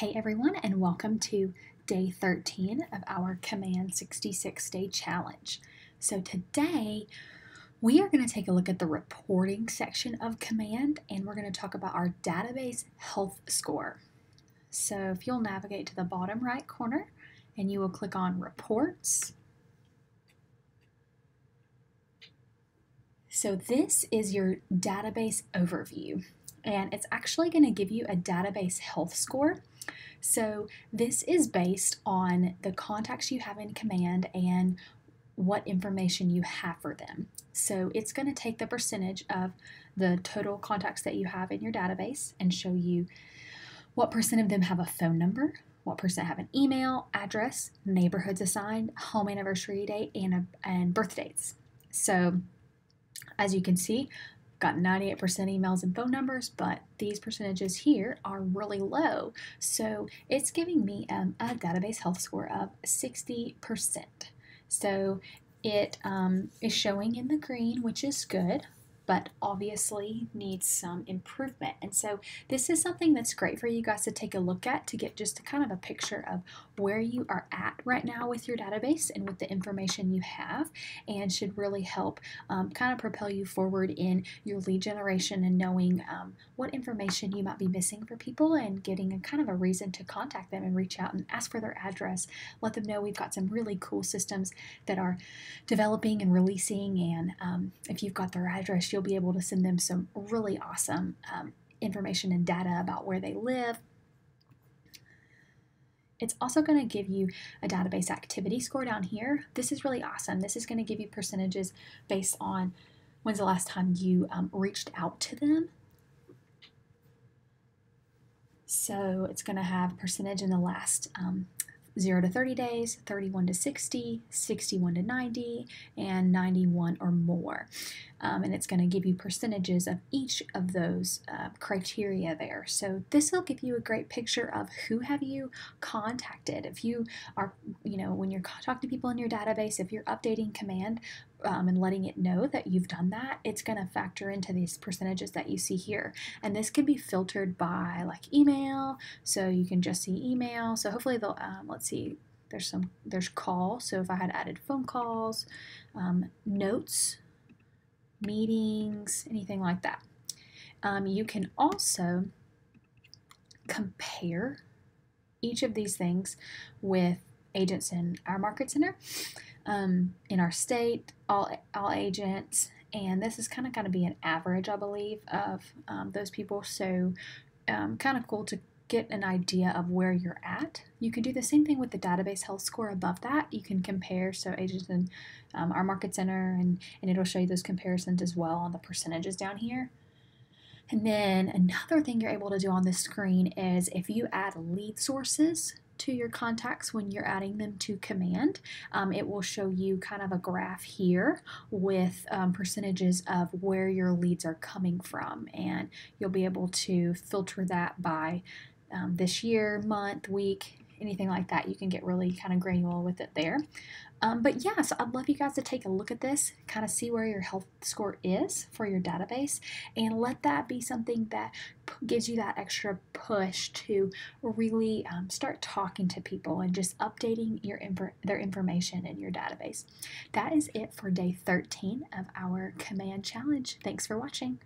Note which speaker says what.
Speaker 1: Hey everyone, and welcome to day 13 of our Command 66 day challenge. So, today we are going to take a look at the reporting section of Command and we're going to talk about our database health score. So, if you'll navigate to the bottom right corner and you will click on Reports. So, this is your database overview and it's actually going to give you a database health score. So this is based on the contacts you have in command and what information you have for them. So it's going to take the percentage of the total contacts that you have in your database and show you what percent of them have a phone number, what percent have an email, address, neighborhoods assigned, home anniversary date, and, a, and birth dates. So as you can see, got 98% emails and phone numbers, but these percentages here are really low. So it's giving me um, a database health score of 60%. So it um, is showing in the green, which is good but obviously needs some improvement. And so this is something that's great for you guys to take a look at to get just kind of a picture of where you are at right now with your database and with the information you have and should really help um, kind of propel you forward in your lead generation and knowing um, what information you might be missing for people and getting a kind of a reason to contact them and reach out and ask for their address. Let them know we've got some really cool systems that are developing and releasing and um, if you've got their address, you'll be able to send them some really awesome um, information and data about where they live. It's also going to give you a database activity score down here. This is really awesome. This is going to give you percentages based on when's the last time you um, reached out to them. So it's going to have percentage in the last um, 0 to 30 days, 31 to 60, 61 to 90, and 91 or more. Um, and it's going to give you percentages of each of those uh, criteria there. So this will give you a great picture of who have you contacted. If you are, you know, when you're talking to people in your database, if you're updating command um, and letting it know that you've done that, it's going to factor into these percentages that you see here. And this can be filtered by like email, so you can just see email. So hopefully they'll, um, let's see, there's some, there's call. So if I had added phone calls, um, notes, meetings, anything like that. Um, you can also compare each of these things with agents in our market center, um, in our state, all, all agents, and this is kind of going to be an average, I believe, of um, those people. So, um, kind of cool to get an idea of where you're at. You can do the same thing with the database health score above that. You can compare, so agents in um, our market center, and, and it'll show you those comparisons as well on the percentages down here. And then another thing you're able to do on this screen is if you add lead sources to your contacts when you're adding them to command. Um, it will show you kind of a graph here with um, percentages of where your leads are coming from, and you'll be able to filter that by um, this year, month, week, anything like that. You can get really kind of granular with it there. Um, but yeah, so I'd love you guys to take a look at this, kind of see where your health score is for your database, and let that be something that gives you that extra push to really um, start talking to people and just updating your their information in your database. That is it for day 13 of our command challenge. Thanks for watching.